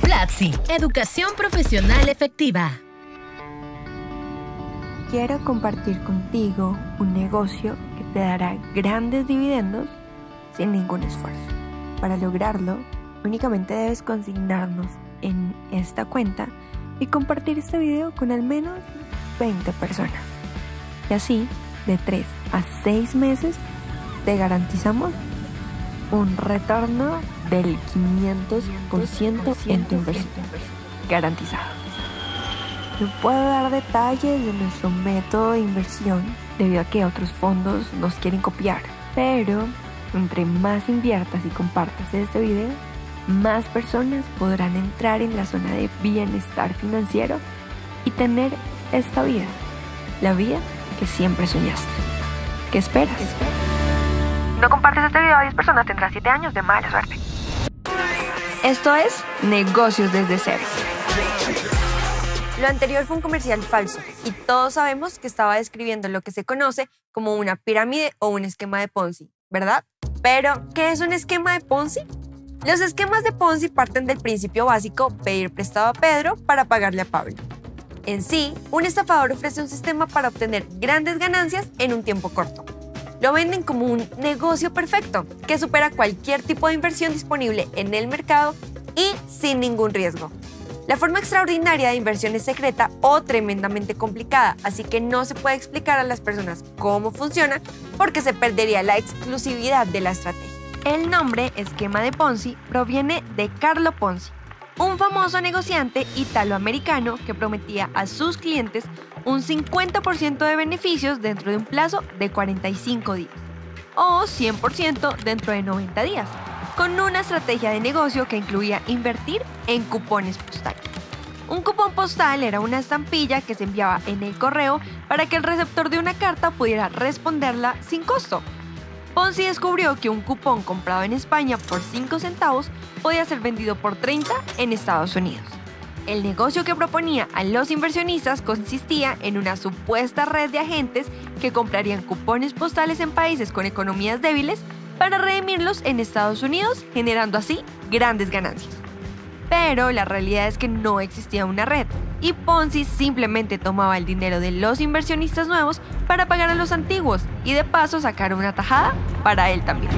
Platzi, educación profesional efectiva. Quiero compartir contigo un negocio que te dará grandes dividendos sin ningún esfuerzo. Para lograrlo, únicamente debes consignarnos en esta cuenta y compartir este video con al menos 20 personas. Y así, de 3 a 6 meses, te garantizamos un retorno del 500% en tu inversión. Garantizado. No puedo dar detalles de nuestro método de inversión debido a que otros fondos nos quieren copiar, pero entre más inviertas y compartas este video, más personas podrán entrar en la zona de bienestar financiero y tener esta vida, la vida que siempre soñaste. ¿Qué esperas? No compartes este video a 10 personas, tendrás 7 años de mala suerte. Esto es Negocios desde cero. Lo anterior fue un comercial falso y todos sabemos que estaba describiendo lo que se conoce como una pirámide o un esquema de Ponzi, ¿verdad? Pero, ¿qué es un esquema de Ponzi? Los esquemas de Ponzi parten del principio básico pedir prestado a Pedro para pagarle a Pablo. En sí, un estafador ofrece un sistema para obtener grandes ganancias en un tiempo corto. Lo venden como un negocio perfecto que supera cualquier tipo de inversión disponible en el mercado y sin ningún riesgo. La forma extraordinaria de inversión es secreta o tremendamente complicada, así que no se puede explicar a las personas cómo funciona porque se perdería la exclusividad de la estrategia. El nombre esquema de Ponzi proviene de Carlo Ponzi, un famoso negociante italoamericano que prometía a sus clientes un 50% de beneficios dentro de un plazo de 45 días o 100% dentro de 90 días, con una estrategia de negocio que incluía invertir en cupones postales. Un cupón postal era una estampilla que se enviaba en el correo para que el receptor de una carta pudiera responderla sin costo. Ponzi descubrió que un cupón comprado en España por 5 centavos podía ser vendido por 30 en Estados Unidos. El negocio que proponía a los inversionistas consistía en una supuesta red de agentes que comprarían cupones postales en países con economías débiles para redimirlos en Estados Unidos, generando así grandes ganancias. Pero la realidad es que no existía una red y Ponzi simplemente tomaba el dinero de los inversionistas nuevos para pagar a los antiguos y de paso sacar una tajada para él también.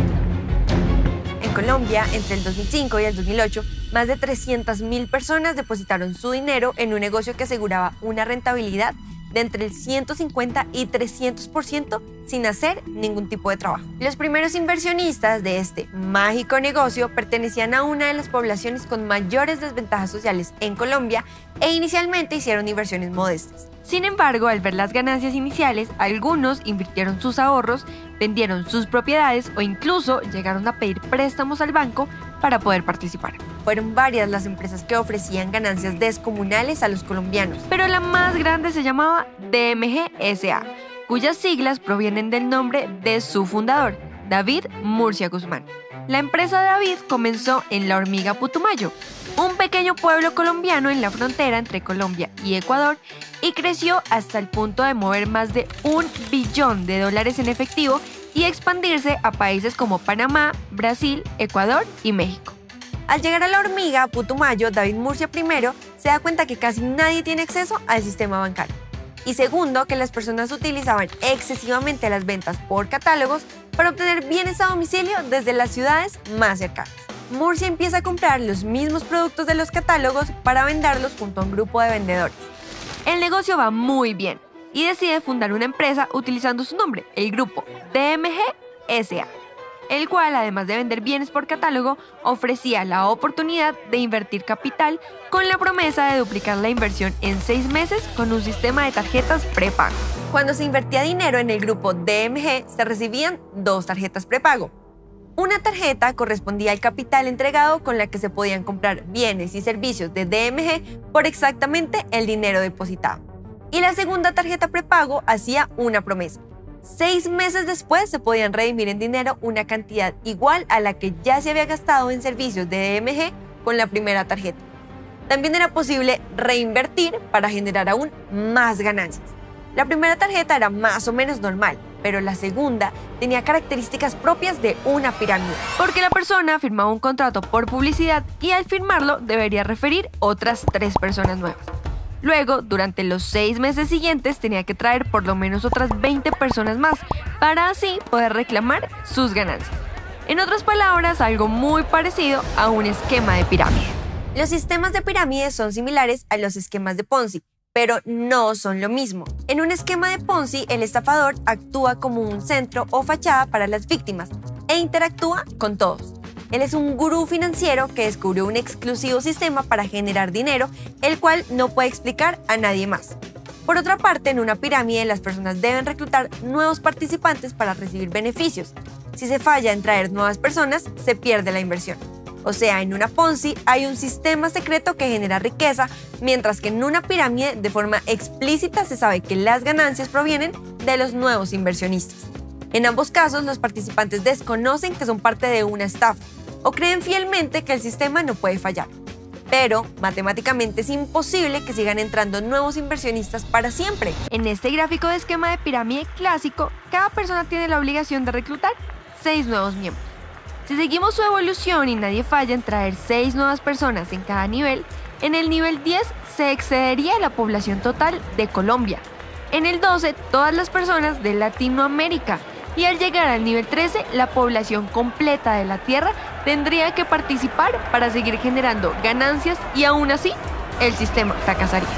En Colombia, entre el 2005 y el 2008, más de 300.000 personas depositaron su dinero en un negocio que aseguraba una rentabilidad entre el 150 y 300% sin hacer ningún tipo de trabajo. Los primeros inversionistas de este mágico negocio pertenecían a una de las poblaciones con mayores desventajas sociales en Colombia e inicialmente hicieron inversiones modestas. Sin embargo, al ver las ganancias iniciales, algunos invirtieron sus ahorros, vendieron sus propiedades o incluso llegaron a pedir préstamos al banco para poder participar. Fueron varias las empresas que ofrecían ganancias descomunales a los colombianos, pero la más grande se llamaba DMG SA, cuyas siglas provienen del nombre de su fundador, David Murcia Guzmán. La empresa de David comenzó en La Hormiga Putumayo, un pequeño pueblo colombiano en la frontera entre Colombia y Ecuador, y creció hasta el punto de mover más de un billón de dólares en efectivo y expandirse a países como Panamá, Brasil, Ecuador y México. Al llegar a la hormiga, Putumayo, David Murcia primero se da cuenta que casi nadie tiene acceso al sistema bancario. Y segundo, que las personas utilizaban excesivamente las ventas por catálogos para obtener bienes a domicilio desde las ciudades más cercanas. Murcia empieza a comprar los mismos productos de los catálogos para venderlos junto a un grupo de vendedores. El negocio va muy bien, y decide fundar una empresa utilizando su nombre, el grupo DMG SA, el cual, además de vender bienes por catálogo, ofrecía la oportunidad de invertir capital con la promesa de duplicar la inversión en seis meses con un sistema de tarjetas prepago. Cuando se invertía dinero en el grupo DMG, se recibían dos tarjetas prepago. Una tarjeta correspondía al capital entregado con la que se podían comprar bienes y servicios de DMG por exactamente el dinero depositado y la segunda tarjeta prepago hacía una promesa. Seis meses después se podían redimir en dinero una cantidad igual a la que ya se había gastado en servicios de DMG con la primera tarjeta. También era posible reinvertir para generar aún más ganancias. La primera tarjeta era más o menos normal, pero la segunda tenía características propias de una pirámide, porque la persona firmaba un contrato por publicidad y al firmarlo debería referir otras tres personas nuevas. Luego, durante los seis meses siguientes, tenía que traer por lo menos otras 20 personas más para así poder reclamar sus ganancias. En otras palabras, algo muy parecido a un esquema de pirámide. Los sistemas de pirámide son similares a los esquemas de Ponzi, pero no son lo mismo. En un esquema de Ponzi, el estafador actúa como un centro o fachada para las víctimas e interactúa con todos. Él es un gurú financiero que descubrió un exclusivo sistema para generar dinero, el cual no puede explicar a nadie más. Por otra parte, en una pirámide las personas deben reclutar nuevos participantes para recibir beneficios. Si se falla en traer nuevas personas, se pierde la inversión. O sea, en una Ponzi hay un sistema secreto que genera riqueza, mientras que en una pirámide de forma explícita se sabe que las ganancias provienen de los nuevos inversionistas. En ambos casos, los participantes desconocen que son parte de una estafa o creen fielmente que el sistema no puede fallar. Pero matemáticamente es imposible que sigan entrando nuevos inversionistas para siempre. En este gráfico de esquema de pirámide clásico, cada persona tiene la obligación de reclutar seis nuevos miembros. Si seguimos su evolución y nadie falla en traer seis nuevas personas en cada nivel, en el nivel 10 se excedería la población total de Colombia. En el 12, todas las personas de Latinoamérica y al llegar al nivel 13, la población completa de la Tierra tendría que participar para seguir generando ganancias y aún así el sistema fracasaría.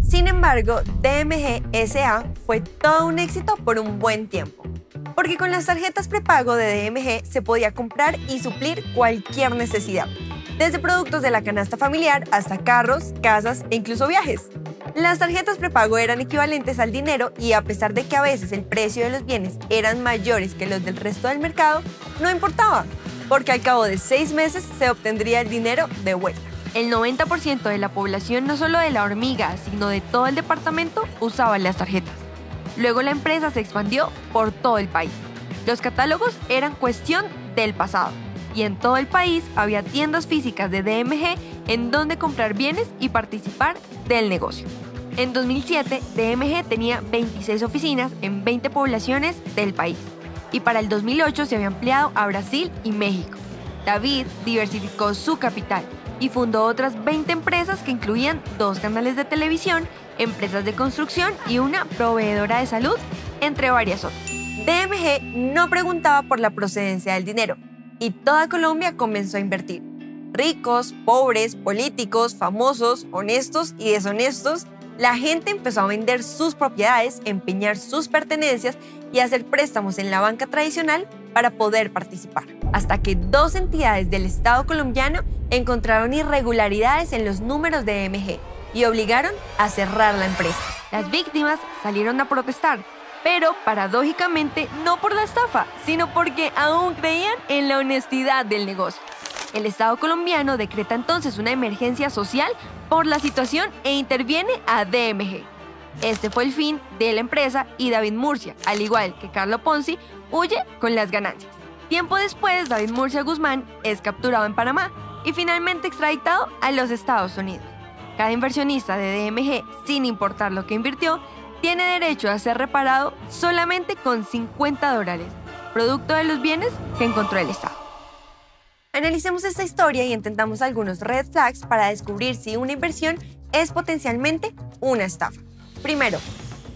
Sin embargo, DMG SA fue todo un éxito por un buen tiempo, porque con las tarjetas prepago de DMG se podía comprar y suplir cualquier necesidad, desde productos de la canasta familiar hasta carros, casas e incluso viajes. Las tarjetas prepago eran equivalentes al dinero y a pesar de que a veces el precio de los bienes eran mayores que los del resto del mercado, no importaba, porque al cabo de seis meses se obtendría el dinero de vuelta. El 90% de la población, no solo de la hormiga, sino de todo el departamento, usaba las tarjetas. Luego la empresa se expandió por todo el país. Los catálogos eran cuestión del pasado y en todo el país había tiendas físicas de DMG en donde comprar bienes y participar del negocio. En 2007, DMG tenía 26 oficinas en 20 poblaciones del país y para el 2008 se había ampliado a Brasil y México. David diversificó su capital y fundó otras 20 empresas que incluían dos canales de televisión, empresas de construcción y una proveedora de salud, entre varias otras. DMG no preguntaba por la procedencia del dinero y toda Colombia comenzó a invertir. Ricos, pobres, políticos, famosos, honestos y deshonestos la gente empezó a vender sus propiedades, empeñar sus pertenencias y hacer préstamos en la banca tradicional para poder participar. Hasta que dos entidades del Estado colombiano encontraron irregularidades en los números de MG y obligaron a cerrar la empresa. Las víctimas salieron a protestar, pero paradójicamente no por la estafa, sino porque aún creían en la honestidad del negocio. El Estado colombiano decreta entonces una emergencia social por la situación e interviene a DMG. Este fue el fin de la empresa y David Murcia, al igual que Carlo Ponzi, huye con las ganancias. Tiempo después, David Murcia Guzmán es capturado en Panamá y finalmente extraditado a los Estados Unidos. Cada inversionista de DMG, sin importar lo que invirtió, tiene derecho a ser reparado solamente con 50 dólares, producto de los bienes que encontró el Estado. Analicemos esta historia y intentamos algunos red flags para descubrir si una inversión es potencialmente una estafa. Primero,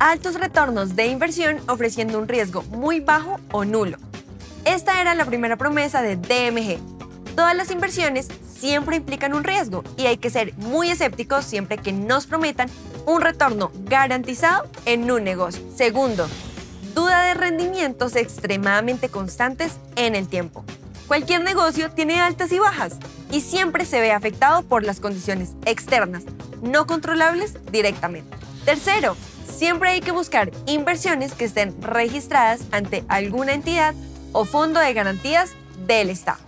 altos retornos de inversión ofreciendo un riesgo muy bajo o nulo. Esta era la primera promesa de DMG. Todas las inversiones siempre implican un riesgo y hay que ser muy escépticos siempre que nos prometan un retorno garantizado en un negocio. Segundo, duda de rendimientos extremadamente constantes en el tiempo. Cualquier negocio tiene altas y bajas y siempre se ve afectado por las condiciones externas, no controlables directamente. Tercero, siempre hay que buscar inversiones que estén registradas ante alguna entidad o fondo de garantías del Estado.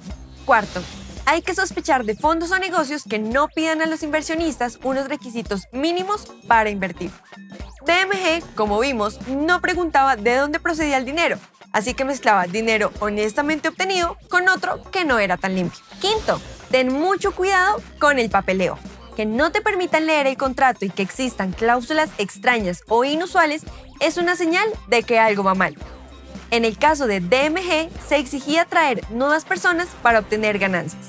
Cuarto, hay que sospechar de fondos o negocios que no pidan a los inversionistas unos requisitos mínimos para invertir. DMG, como vimos, no preguntaba de dónde procedía el dinero, así que mezclaba dinero honestamente obtenido con otro que no era tan limpio. Quinto, ten mucho cuidado con el papeleo. Que no te permitan leer el contrato y que existan cláusulas extrañas o inusuales es una señal de que algo va mal. En el caso de DMG, se exigía traer nuevas personas para obtener ganancias.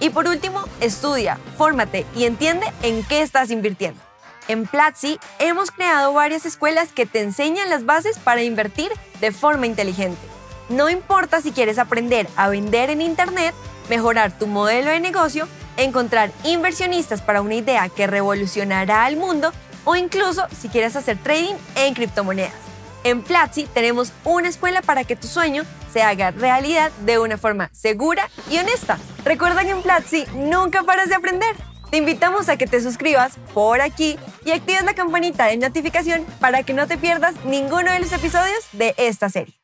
Y por último, estudia, fórmate y entiende en qué estás invirtiendo. En Platzi hemos creado varias escuelas que te enseñan las bases para invertir de forma inteligente. No importa si quieres aprender a vender en Internet, mejorar tu modelo de negocio, encontrar inversionistas para una idea que revolucionará al mundo o incluso si quieres hacer trading en criptomonedas. En Platzi tenemos una escuela para que tu sueño se haga realidad de una forma segura y honesta. Recuerda que en Platzi nunca paras de aprender. Te invitamos a que te suscribas por aquí y actives la campanita de notificación para que no te pierdas ninguno de los episodios de esta serie.